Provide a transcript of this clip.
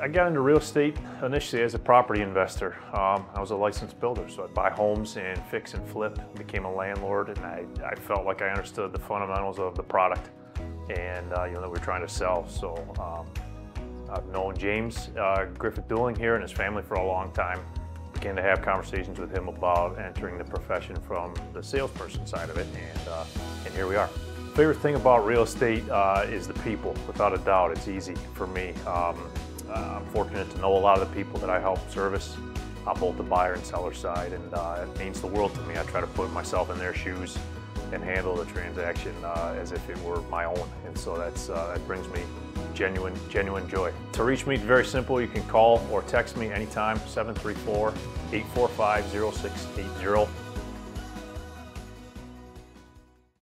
I got into real estate initially as a property investor. Um, I was a licensed builder, so I'd buy homes and fix and flip. Became a landlord, and I, I felt like I understood the fundamentals of the product and uh, you know that we're trying to sell. So um, I've known James uh, Griffith Dooling here and his family for a long time. Began to have conversations with him about entering the profession from the salesperson side of it, and uh, and here we are. Favorite thing about real estate uh, is the people, without a doubt. It's easy for me. Um, uh, I'm fortunate to know a lot of the people that I help service on both the buyer and seller side, and uh, it means the world to me. I try to put myself in their shoes and handle the transaction uh, as if it were my own, and so that's uh, that brings me genuine genuine joy. To reach me, very simple. You can call or text me anytime, 734-845-0680.